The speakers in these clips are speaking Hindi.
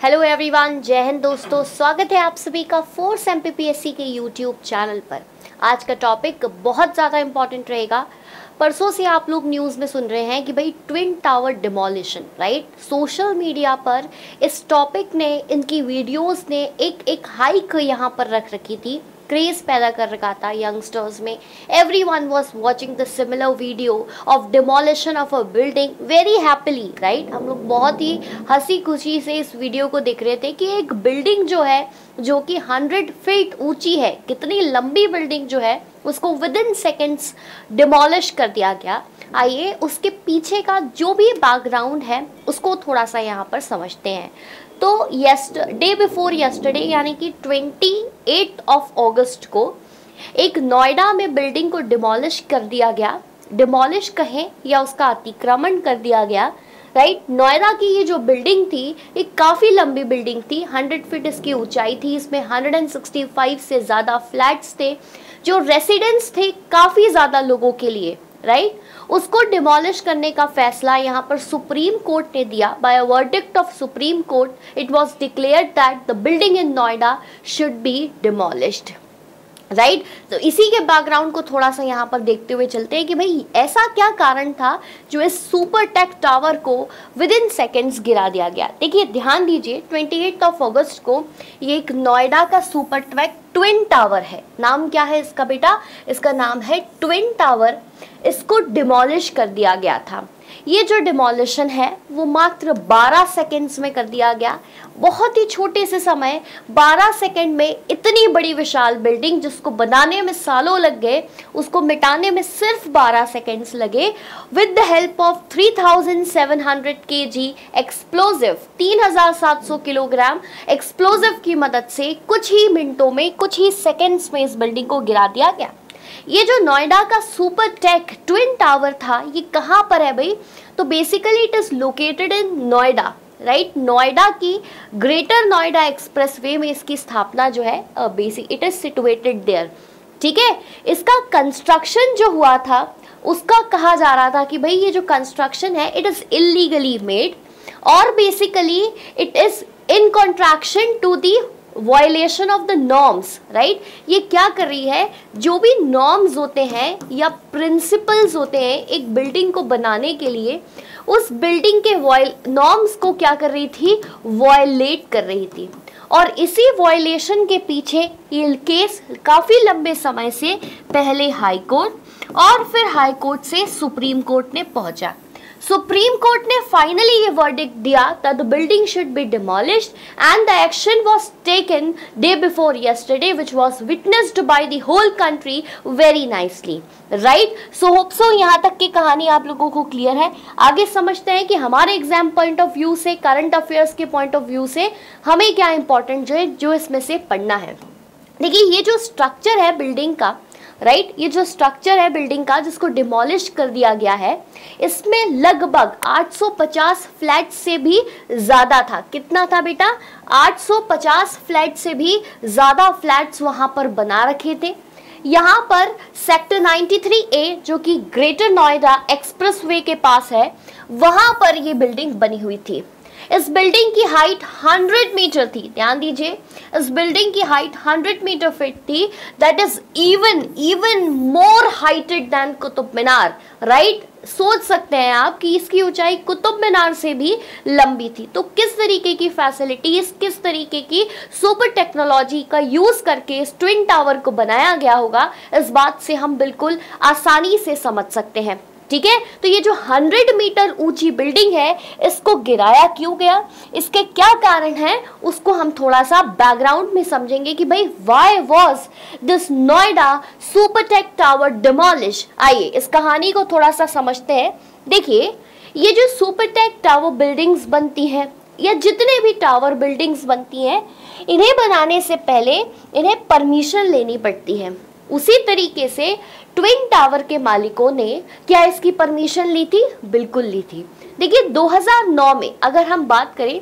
हेलो एवरीवन जय हिंद दोस्तों, स्वागत है आप सभी का फोर्स एमपीपीएससी के यूट्यूब चैनल पर। आज का टॉपिक बहुत ज़्यादा इंपॉर्टेंट रहेगा। परसों से आप लोग न्यूज़ में सुन रहे हैं कि भाई twin tower demolition right social media पर इस टॉपिक ने, इनकी वीडियोस ने एक एक हाइक यहाँ पर रख रखी थी। क्रेज पैदा कर रखा था यंगस्टर्स में. Every one was watching the similar video of demolition of a building very happily right हम लोग बहुत ही हँसी खुशी से इस वीडियो को देख रहे थे कि एक बिल्डिंग जो है, जो कि हंड्रेड फीट ऊँची है, कितनी लंबी बिल्डिंग जो है, उसको विद इन सेकेंड्स डिमोलिश कर दिया गया. आइए उसके पीछे का जो भी बैकग्राउंड है, उसको थोड़ा सा यहाँ पर समझते हैं. तो यस्ट डे बिफोर यस्टरडे यानी कि ट्वेंटी एट ऑफ़ अगस्त को एक नोएडा में बिल्डिंग को डिमोलिश कर दिया गया डिमोलिश कहें या उसका अतिक्रमण कर दिया गया राइट right? नोएडा की ये जो बिल्डिंग थी एक काफ़ी लंबी बिल्डिंग थी 100 फीट इसकी ऊंचाई थी इसमें 165 से ज़्यादा फ्लैट्स थे, जो रेसिडेंस थे काफ़ी ज़्यादा लोगों के लिए राइट right? उसको डिमोलिश करने का फैसला यहाँ पर सुप्रीम कोर्ट ने दिया। By a verdict of supreme court it was declared that the building in Noida should be demolished right right? तो इसी के बैकग्राउंड को थोड़ा सा यहाँ पर देखते हुए चलते हैं कि भाई, ऐसा क्या कारण था जो इस सुपर टेक टावर को विद इन सेकेंड्स गिरा दिया गया? देखिए, ध्यान दीजिए 28 ऑफ़ अगस्त को ये एक नोएडा का सुपर टेक ट्विन टावर है। नाम क्या है इसका बेटा? इसका नाम है ट्विन टावर इसको डिमोलिश कर दिया गया था। ये जो डिमोलिशन है, वो मात्र 12 सेकेंड्स में कर दिया गया। बहुत ही छोटे से समय 12 सेकेंड में इतनी बड़ी विशाल बिल्डिंग जिसको बनाने में सालों लग गए, उसको मिटाने में सिर्फ़ 12 सेकेंड्स लगे। With the help of 3700 KG explosive 3700 kilogram explosive की मदद से कुछ ही मिनटों में, कुछ ही सेकेंड्स में इस बिल्डिंग को गिरा दिया गया। ये जो नोएडा का सुपर टेक ट्विन टावर था, ये कहाँ पर है भाई? तो basically it is located in Noida right Noida की ग्रेटर नोएडा एक्सप्रेसवे में इसकी स्थापना जो है basic it is situated there ठीक है? इसका कंस्ट्रक्शन जो हुआ था, उसका कहा जा रहा था कि भाई ये जो कंस्ट्रक्शन है इट इज़ इलीगली मेड और basically it is in contraction to the violation of the norms right ये क्या कर रही है? जो भी नॉर्म्स होते हैं या प्रिंसिपल्स होते हैं एक बिल्डिंग को बनाने के लिए, उस बिल्डिंग के नॉर्म्स को क्या कर रही थी? वॉयलेट कर रही थी। और इसी वायलेशन के पीछे ये केस काफ़ी लंबे समय से पहले हाई कोर्ट और फिर हाई कोर्ट से सुप्रीम कोर्ट ने पहुँचा। सुप्रीम कोर्ट ने फाइनली ये वर्डिक्ट दिया that the building should be demolished and the action was taken day before yesterday which was witnessed by the whole country very nicely right so hope so यहाँ तक की कहानी आप लोगों को क्लियर है। आगे समझते हैं कि हमारे एग्ज़ाम पॉइंट ऑफ़ व्यू से करंट अफेयर्स के पॉइंट ऑफ़ व्यू से हमें क्या इंपॉर्टेंट जो है, जो इसमें से पढ़ना है। देखिए, ये जो स्ट्रक्चर है बिल्डिंग का राइट? ये जो स्ट्रक्चर है बिल्डिंग का, जिसको डिमोलिश कर दिया गया है, इसमें लगभग 850 फ्लैट से भी ज़्यादा था। कितना था बेटा? 850 फ्लैट से भी ज़्यादा फ्लैट्स वहाँ पर बना रखे थे। यहाँ पर सेक्टर 93 ए जो कि ग्रेटर नोएडा एक्सप्रेसवे के पास है, वहाँ पर ये बिल्डिंग बनी हुई थी। इस बिल्डिंग की हाइट 100 मीटर थी। ध्यान दीजिए, इस बिल्डिंग की हाइट 100 मीटर फिट थी। That is even even more heighted than Qutub Minar right सोच सकते हैं आप कि इसकी ऊंचाई कुतुब मीनार से भी लंबी थी। तो किस तरीके की फैसिलिटीज़ किस तरीके की सुपर टेक्नोलॉजी का यूज़ करके इस ट्विन टावर को बनाया गया होगा, इस बात से हम बिल्कुल आसानी से समझ सकते हैं। ठीक है? तो ये जो 100 मीटर ऊँची बिल्डिंग है, इसको गिराया क्यों गया? इसके क्या कारण है? उसको हम थोड़ा सा बैकग्राउंड में समझेंगे कि भाई why was this Noida Supertech tower demolish आइए, इस कहानी को थोड़ा सा समझते हैं। देखिए, ये जो सुपरटेक टावर बिल्डिंग्स बनती हैं, या जितने भी टावर बिल्डिंग्स बनती हैं, इन्हें बनाने से पहले इन्हें परमिशन लेनी पड़ती है। उसी तरीके से ट्विन टावर के मालिकों ने क्या इसकी परमिशन ली थी? बिल्कुल ली थी। देखिए 2009 में अगर हम बात करें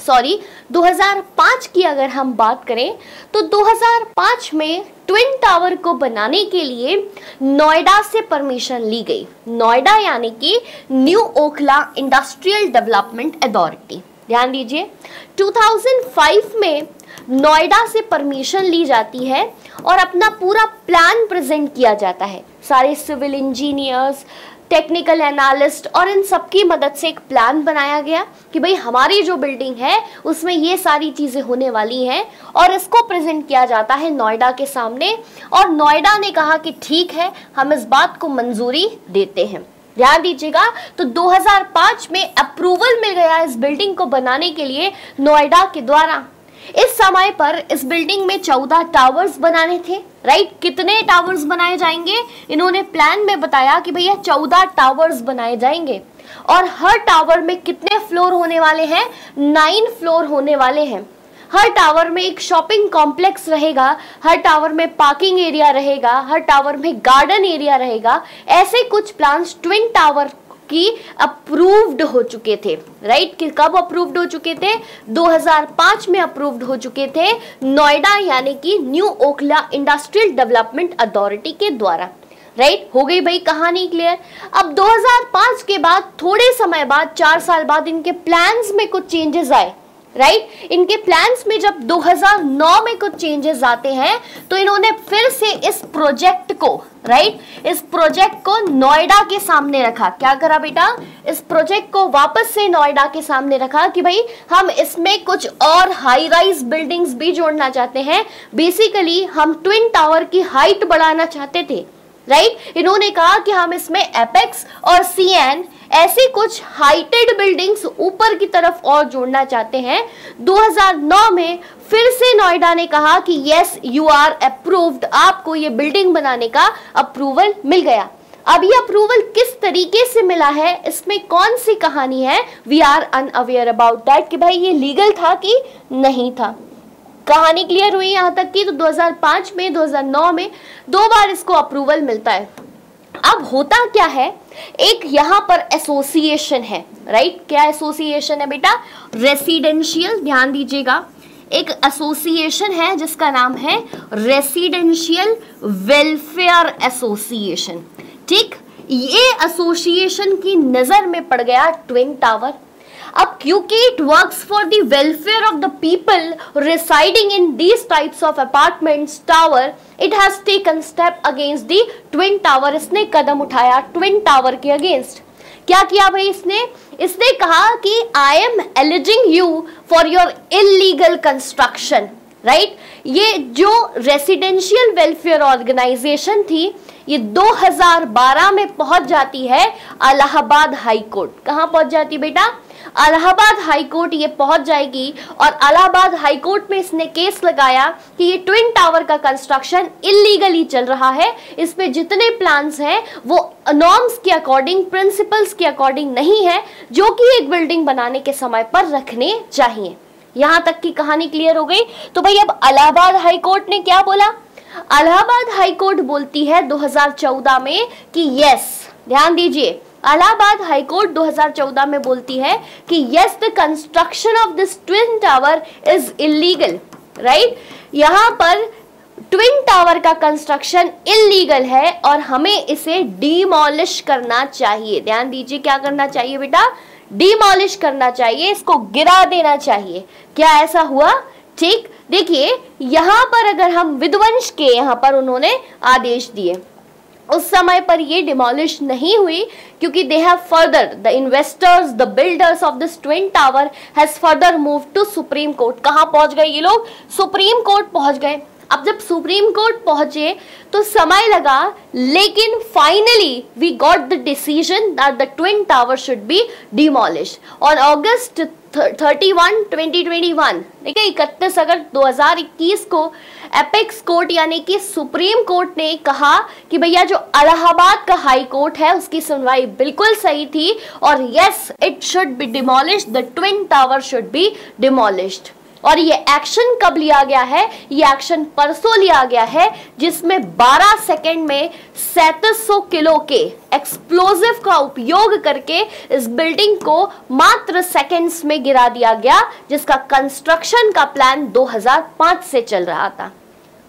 सॉरी 2005 की अगर हम बात करें तो 2005 में ट्विन टावर को बनाने के लिए नोएडा से परमिशन ली गई। नोएडा यानी कि new Okhla industrial development authority ध्यान दीजिए 2005 में नोएडा से परमिशन ली जाती है और अपना पूरा प्लान प्रेजेंट किया जाता है। सारे सिविल इंजीनियर्स, टेक्निकल एनालिस्ट और इन सबकी मदद से एक प्लान बनाया गया कि भाई हमारी जो बिल्डिंग है, उसमें ये सारी चीज़ें होने वाली हैं और इसको प्रेजेंट किया जाता है नोएडा के सामने। और नोएडा ने कहा कि ठीक है, हम इस बात को मंजूरी देते हैं। ध्यान दीजिएगा तो 2005 में अप्रूवल मिल गया इस बिल्डिंग को बनाने के लिए नोएडा के द्वारा। इस समय पर इस बिल्डिंग में चौदह टावर्स बनाने थे राइट कितने टावर्स बनाए जाएँगे? इन्होंने प्लान में बताया कि भैया चौदह टावर्स बनाए जाएँगे। और हर टावर में कितने फ्लोर होने वाले हैं? नाइन फ्लोर होने वाले हैं। हर टावर में एक शॉपिंग कॉम्प्लेक्स रहेगा, हर टावर में पार्किंग एरिया रहेगा, हर टावर में गार्डन एरिया रहेगा। ऐसे कुछ प्लान्स ट्विन टावर की अप्रूव्ड हो चुके थे राइट कि कब अप्रूव्ड हो चुके थे? 2005 में अप्रूव्ड हो चुके थे नोएडा, यानी कि new Okhla industrial development authority के द्वारा राइट right? हो गई भाई कहानी क्लियर अब 2005 के बाद, थोड़े समय बाद, चार साल बाद इनके प्लान्स में कुछ चेंजेस आए। राइट इनके प्लान्स में जब 2009 में कुछ चेंजेस आते हैं तो इन्होंने फिर से इस प्रोजेक्ट को राइट? इस प्रोजेक्ट को नोएडा के सामने रखा। क्या करा बेटा? इस प्रोजेक्ट को वापस से नोएडा के सामने रखा कि भाई, हम इसमें कुछ और हाई राइज बिल्डिंग्स भी जोड़ना चाहते हैं। बेसिकली हम ट्विन टावर की हाइट बढ़ाना चाहते थे। राइट? इन्होंने कहा कि हम इसमें एपेक्स और सीएन ऐसी कुछ हाइटेड बिल्डिंग्स ऊपर की तरफ़ और जोड़ना चाहते हैं। 2009 में फिर से नोएडा ने कहा कि यस यू आर अप्रूव्ड आपको ये बिल्डिंग बनाने का अप्रूवल मिल गया। अब ये अप्रूवल किस तरीके से मिला है, इसमें कौन सी कहानी है? We are unaware about that कि भाई ये लीगल था कि नहीं था। कहानी क्लियर हुई यहाँ तक कि तो 2005 में 2009 में दो बार इसको अप्रूवल मिलता है। अब होता क्या है? एक यहाँ पर एसोसिएशन है राइट क्या एसोसिएशन है बेटा? रेसिडेंशियल ध्यान दीजिएगा। एक एसोसिएशन है जिसका नाम है रेसिडेंशियल वेलफेयर एसोसिएशन ठीक? ये एसोसिएशन की नज़र में पड़ गया ट्विन टावर अब क्योंकि it works for the welfare of the people residing in these types of apartments tower it has taken step against the twin tower इसने कदम उठाया ट्विन टावर के अगेंस्ट क्या किया भाई इसने? इसने कहा कि I am alleging you for your illegal construction right ये जो रेसिडेंशियल वेलफेयर ऑर्गेनाइजेशन थी, ये 2012 में पहुँच जाती है अलाहाबाद हाई कोर्ट। कहाँ पहुँच जाती बेटा? अलाहाबाद हाई कोर्ट ये पहुँच जाएगी और अलाहाबाद हाई कोर्ट में इसने केस लगाया कि ये ट्विन टावर का कंस्ट्रक्शन इलीगली चल रहा है। इस पे जितने प्लान्स हैं, वो नॉर्म्स के अकॉर्डिंग प्रिंसिपल्स के अकॉर्डिंग नहीं है, जो कि एक बिल्डिंग बनाने के समय पर रखने चाहिए। यहाँ तक की कहानी क्लियर हो गई। तो भाई, अब अलाहाबाद हाईकोर्ट ने क्या बोला? अलाहाबाद हाईकोर्ट बोलती है 2014 में कि यस ध्यान दीजिए, अलाहाबाद हाईकोर्ट 2014 में बोलती है कि yes the construction of this twin tower is illegal right यहाँ पर ट्विन टावर का कंस्ट्रक्शन इलीगल है और हमें इसे डिमोलिश करना चाहिए। ध्यान दीजिए क्या करना चाहिए बेटा? डिमोलिश करना चाहिए, इसको गिरा देना चाहिए। क्या ऐसा हुआ? ठीक, देखिए, यहाँ पर अगर हम विध्वंस के यहाँ पर उन्होंने आदेश दिए, उस समय पर ये डिमोलिश नहीं हुई, क्योंकि they have further the investors the builders of this twin tower has further move to supreme court कहाँ पहुँच गए ये लोग? सुप्रीम कोर्ट पहुँच गए। अब जब सुप्रीम कोर्ट पहुँचे तो समय लगा, लेकिन finally we got the decision that the twin tower should be demolish on August 31 2021 ठीक है इकतीस अगस्त 2021 को एपेक्स कोर्ट यानी कि सुप्रीम कोर्ट ने कहा कि भैया, जो अलाहाबाद का हाई कोर्ट है, उसकी सुनवाई बिल्कुल सही थी और yes it should be demolish the twin tower should be demolished और ये एक्शन कब लिया गया है? ये एक्शन परसों लिया गया है, जिसमें 12 सेकेंड में 3700 किलो के एक्सप्लोजिव का उपयोग करके इस बिल्डिंग को मात्र सेकेंड्स में गिरा दिया गया, जिसका कंस्ट्रक्शन का प्लान 2005 से चल रहा था।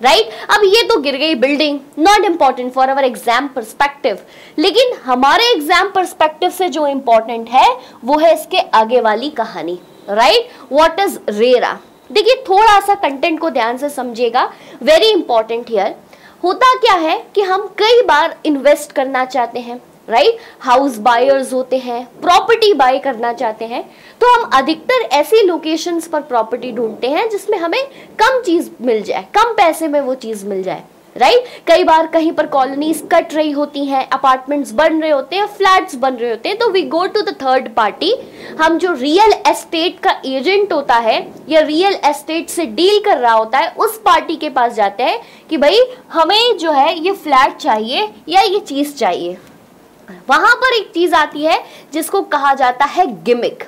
Right right? अब ये तो गिर गई building not important for our exam perspective लेकिन हमारे एग्ज़ाम परस्पेक्टिव से जो इंपॉर्टेंट है, वो है इसके आगे वाली कहानी। राइट वॉट इज़ रेरा देखिए थोड़ा सा कंटेंट को ध्यान से समझिएगा। वेरी इंपॉर्टेंट हियर होता क्या है कि हम कई बार इन्वेस्ट करना चाहते हैं राइट हाउस बायर्स होते हैं प्रॉपर्टी बाय करना चाहते हैं। तो हम अधिकतर ऐसी लोकेशंस पर प्रॉपर्टी ढूंढते हैं जिसमें हमें कम चीज़ मिल जाए, कम पैसे में वो चीज़ मिल जाए। राइट? कई बार कहीं पर कॉलोनीज कट रही होती हैं अपार्टमेंट्स बन रहे होते हैं फ्लैट्स बन रहे होते हैं तो we go to the third party हम जो रियल एस्टेट का एजेंट होता है, या रियल एस्टेट से डील कर रहा होता है, उस पार्टी के पास जाते हैं कि भाई, हमें जो है ये फ्लैट चाहिए या ये चीज़ चाहिए। वहाँ पर एक चीज़ आती है, जिसको कहा जाता है गिमिक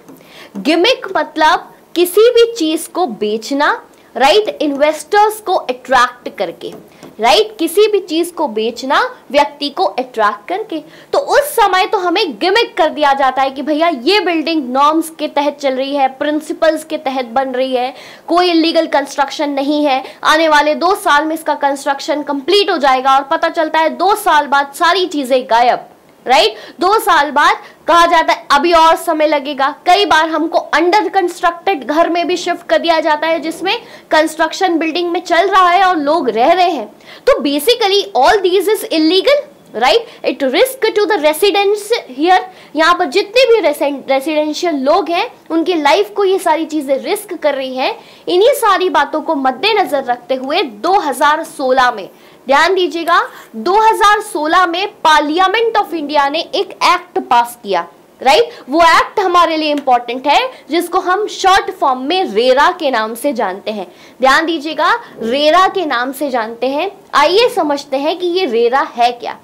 गिमिक मतलब किसी भी चीज़ को बेचना राइट right? इन्वेस्टर्स को अट्रैक्ट करके। राइट किसी भी चीज़ को बेचना व्यक्ति को अट्रैक्ट करके। तो उस समय तो हमें गिमिक कर दिया जाता है कि भैया, ये बिल्डिंग नॉर्म्स के तहत चल रही है प्रिंसिपल्स के तहत बन रही है, कोई इलीगल कंस्ट्रक्शन नहीं है। आने वाले दो साल में इसका कंस्ट्रक्शन कंप्लीट हो जाएगा और पता चलता है दो साल बाद सारी चीज़ें गायब। Right right? दो साल बाद कहा जाता है, अभी और समय लगेगा। कई बार हमको अंडर कंस्ट्रक्टेड घर में भी शिफ्ट कर दिया जाता है, जिसमें कंस्ट्रक्शन बिल्डिंग में चल रहा है और लोग रह रहे हैं। तो basically all these is illegal right it risk to the residents here यहाँ पर जितने भी रेसिडेंशियल लोग हैं, उनकी लाइफ को ये सारी चीज़ें रिस्क कर रही हैं। इन्हीं सारी बातों को मद्देनजर रखते हुए 2016 में ध्यान दीजिएगा 2016 में पार्लियामेंट ऑफ़ इंडिया ने एक एक्ट पास किया राइट right? वो एक्ट हमारे लिए इंपॉर्टेंट है, जिसको हम शॉर्ट फॉर्म में रेरा के नाम से जानते हैं। ध्यान दीजिएगा, रेरा के नाम से जानते हैं। आइए समझते हैं कि ये रेरा है क्या।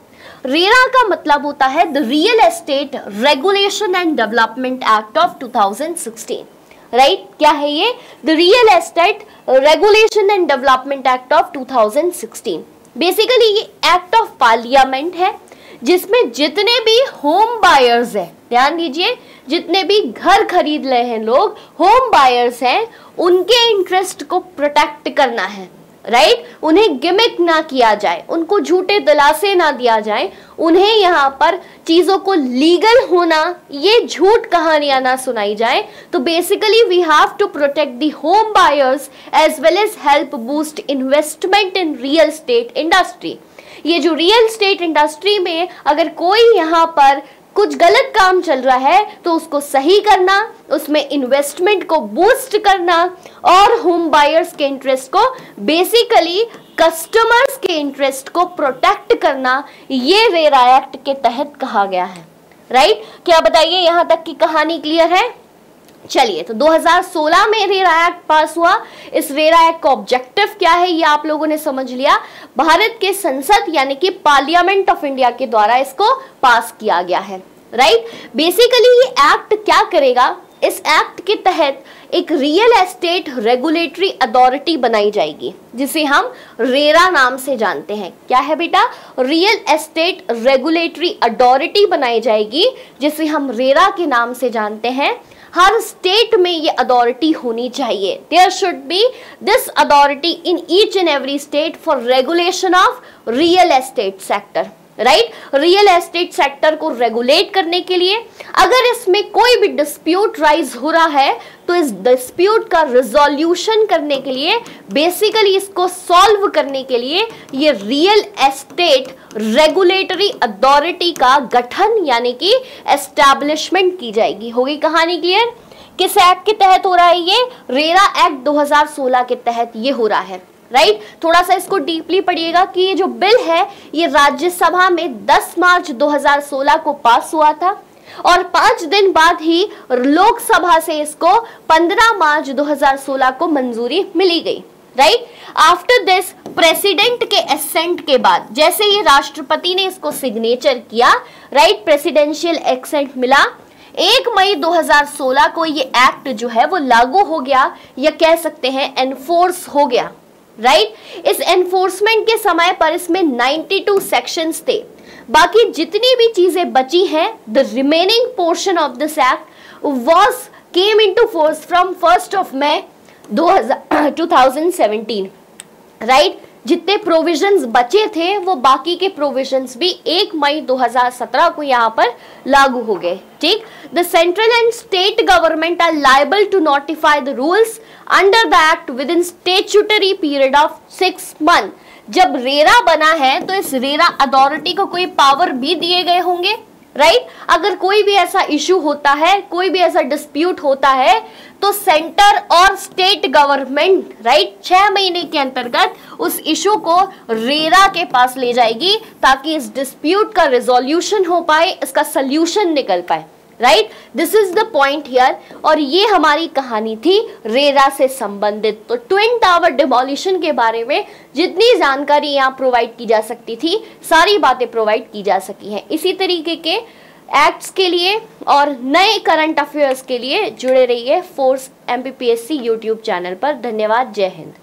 रेरा का मतलब होता है the real estate regulation and development act of 2016 right right? क्या है ये? The real estate regulation and development act of 2016 basically ये एक्ट ऑफ़ पार्लियामेंट है, जिसमें जितने भी होम बायर्स हैं, ध्यान दीजिए, जितने भी घर खरीद रहे हैं लोग होम बायर्स हैं, उनके इंटरेस्ट को प्रोटेक्ट करना है। राइट? उन्हें गिमिक ना किया जाए, उनको झूठे दिलासे ना दिया जाए, उन्हें यहाँ पर चीज़ों को लीगल होना, ये झूठ कहानियाँ ना सुनाई जाए तो basically we have to protect the home buyers as well as help boost investment in real state industry ये जो रियल स्टेट इंडस्ट्री में अगर कोई यहाँ पर कुछ गलत काम चल रहा है तो उसको सही करना, उसमें इन्वेस्टमेंट को बूस्ट करना और होम बायर्स के इंटरेस्ट को बेसिकली कस्टमर्स के इंटरेस्ट को प्रोटेक्ट करना, ये वेरा एक्ट के तहत कहा गया है। राइट क्या बताइए, यहाँ तक की कहानी क्लियर है? चलिए तो 2016 में रेरा एक्ट पास हुआ, इस रेरा एक्ट का ऑब्जेक्टिव क्या है, ये आप लोगों ने समझ लिया। भारत के संसद यानी कि पार्लियामेंट ऑफ़ इंडिया के द्वारा इसको पास किया गया है राइट बेसिकली ये एक्ट क्या करेगा? इस एक्ट के तहत एक रियल एस्टेट रेगुलेटरी अथॉरिटी बनाई जाएगी, जिसे हम रेरा नाम से जानते हैं। क्या है बेटा? रियल एस्टेट रेगुलेटरी अथॉरिटी बनाई जाएगी, जिसे हम रेरा के नाम से जानते हैं। हर स्टेट में ये अथॉरिटी होनी चाहिए। There should be this authority in each and every state for regulation of real estate sector right? Real estate sector को रेगुलेट करने के लिए अगर इसमें कोई भी डिस्प्यूट राइज हो रहा है तो इस डिस्प्यूट का रिजोल्यूशन करने के लिए बेसिकली इसको सॉल्व करने के लिए ये रियल एस्टेट रेगुलेटरी अथॉरिटी का गठन, यानी कि एस्टैब्लिशमेंट की जाएगी। होगी कहानी क्लियर किस एक्ट के तहत हो रहा है ये? रेरा एक्ट 2016 के तहत ये हो रहा है। राइट? थोड़ा सा इसको डीपली पढ़िएगा कि ये जो बिल है, ये राज्यसभा में 10 मार्च 2016 को पास हुआ था और पाँच दिन बाद ही लोकसभा से इसको 15 मार्च 2016 को मंजूरी मिली गई। राइट? आफ्टर दिस प्रेसिडेंट के एसेंट के बाद, जैसे ही राष्ट्रपति ने इसको सिग्नेचर किया, राइट, प्रेसिडेंशियल एक्सेंट मिला, एक मई 2016 को ये एक्ट जो है वो लागू हो गया, या कह सकते हैं, एनफोर्स हो गया। राइट? इस एनफोर्समेंट के समय पर इसमें 92 सेक्शंस थे। बाकी जितनी भी चीज़ें बची हैं the remaining portion of this act was came into force from first of May 2017 right जितने प्रोविजंस बचे थे, वो बाकी के प्रोविजंस भी एक मई 2017 को यहाँ पर लागू हो गए। ठीक? The central and state government are liable to notify the rules under the act within statutory period of six month जब रेरा बना है तो इस रेरा अथॉरिटी को कोई पावर भी दिए गए होंगे? Right right? अगर कोई भी ऐसा इश्यू होता है, कोई भी ऐसा डिस्प्यूट होता है तो सेंटर और स्टेट गवर्नमेंट राइट छह महीने के अंतर्गत उस इशू को रेरा के पास ले जाएगी ताकि इस डिस्प्यूट का रिजोल्यूशन हो पाए, इसका सोल्यूशन निकल पाए right this is the point here और ये हमारी कहानी थी रेरा से संबंधित। तो ट्विन टावर डिमोलिशन के बारे में जितनी जानकारी यहाँ प्रोवाइड की जा सकती थी, सारी बातें प्रोवाइड की जा सकी हैं। इसी तरीके के एक्ट्स के लिए और नए करंट अफेयर्स के लिए जुड़े रहिए force M P YouTube channel पर। धन्यवाद, जय हिंद।